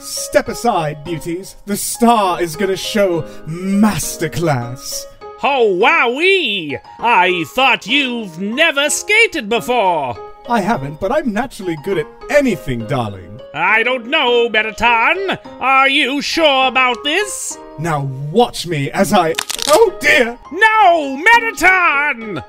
Step aside, beauties. The star is gonna show masterclass. Oh, wowee! I thought you've never skated before. I haven't, but I'm naturally good at anything, darling. I don't know, Mettaton. Are you sure about this? Now watch me as I. Oh dear! No, Mettaton!